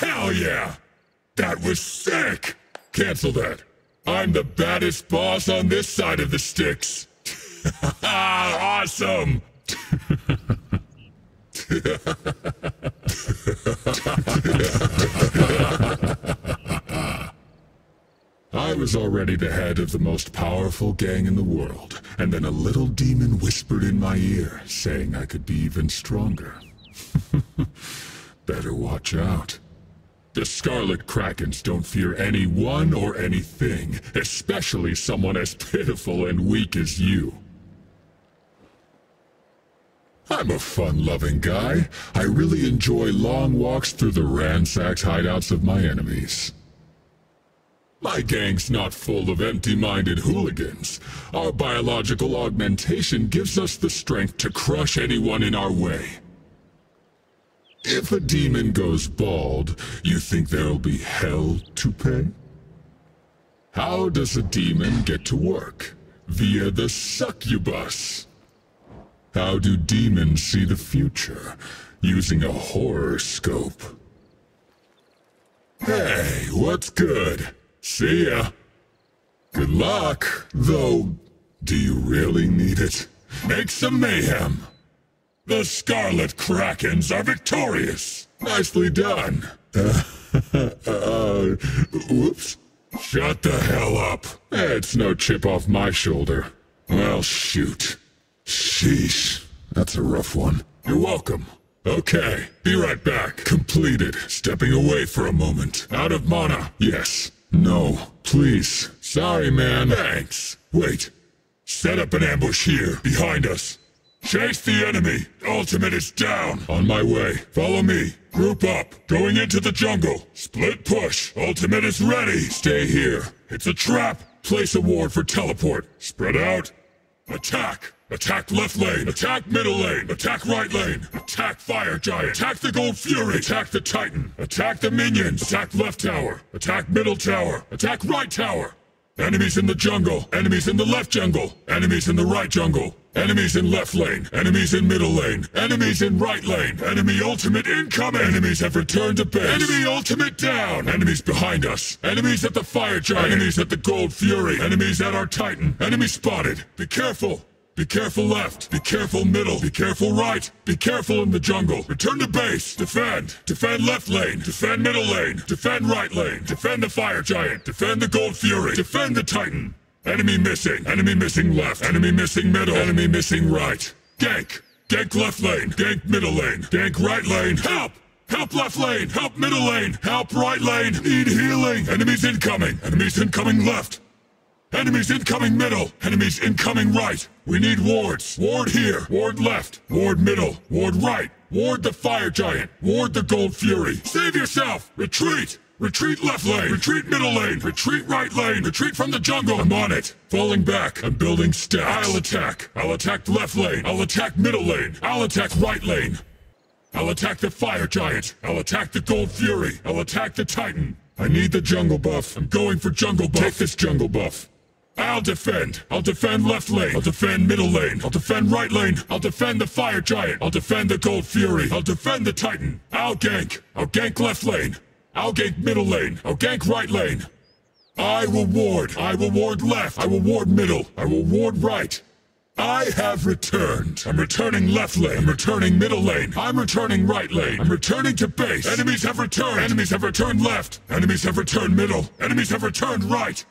Hell yeah! That was sick! Cancel that. I'm the baddest boss on this side of the sticks. awesome! I was already the head of the most powerful gang in the world, and then a little demon whispered in my ear, saying I could be even stronger. Better watch out. The Scarlet Krakens don't fear anyone or anything, especially someone as pitiful and weak as you. I'm a fun-loving guy. I really enjoy long walks through the ransacked hideouts of my enemies. My gang's not full of empty-minded hooligans. Our biological augmentation gives us the strength to crush anyone in our way. If a demon goes bald, you think there'll be hell to pay? How does a demon get to work? Via the succubus. How do demons see the future? Using a horoscope. Hey, what's good? See ya. Good luck, though, do you really need it? Make some mayhem. The Scarlet Krakens are victorious. Nicely done. Uh, uh, whoops. Shut the hell up. It's no chip off my shoulder. Well, shoot. Sheesh. That's a rough one. You're welcome. Okay, be right back. Completed. Stepping away for a moment. Out of mana. Yes. No. Please. Sorry, man. Thanks. Wait. Set up an ambush here, behind us. Chase the enemy! Ultimate is down! On my way. Follow me. Group up. Going into the jungle. Split push. Ultimate is ready. Stay here. It's a trap. Place a ward for teleport. Spread out. Attack! Attack left lane! Attack middle lane! Attack right lane! Attack fire giant! Attack the gold fury! Attack the titan! Attack the minions! Attack left tower! Attack middle tower! Attack right tower! Enemies in the jungle! Enemies in the left jungle! Enemies in the right jungle! Enemies in left lane! Enemies in middle lane! Enemies in right lane! Enemy ultimate incoming! Enemies have returned to base! Enemy ultimate down! Enemies behind us! Enemies at the fire giant! Enemies at the gold fury! Enemies at our titan! Enemy spotted! Be careful! Be careful left. Be careful middle. Be careful right. Be careful in the jungle. Return to base. Defend. Defend left lane. Defend middle lane. Defend right lane. Defend the fire giant. Defend the gold fury. Defend the titan. Enemy missing. Enemy missing left. Enemy missing middle. Enemy missing right. Gank. Gank left lane. Gank middle lane. Gank right lane. Help! Help left lane! Help middle lane! Help right lane! Need healing! Enemies incoming! Enemies incoming left! Enemies incoming middle! Enemies incoming right! We need wards! Ward here! Ward left! Ward middle! Ward right! Ward the fire giant! Ward the gold fury! Save yourself! Retreat! Retreat left lane! Retreat middle lane! Retreat right lane! Retreat from the jungle! I'm on it! Falling back! I'm building stacks! I'll attack! I'll attack left lane! I'll attack middle lane! I'll attack right lane! I'll attack the fire giant! I'll attack the gold fury! I'll attack the titan! I need the jungle buff! I'm going for jungle buff! Take this jungle buff! I'll defend. I'll defend left lane. I'll defend middle lane. I'll defend right lane. I'll defend the fire giant. I'll defend the gold fury. I'll defend the titan. I'll gank. I'll gank left lane. I'll gank middle lane. I'll gank right lane. I will ward. I will ward left. I will ward middle. I will ward right. I have returned. I'm returning left lane. I'm returning middle lane. I'm returning right lane. I'm returning to base. Enemies have returned. Enemies have returned left. Enemies have returned middle. Enemies have returned right.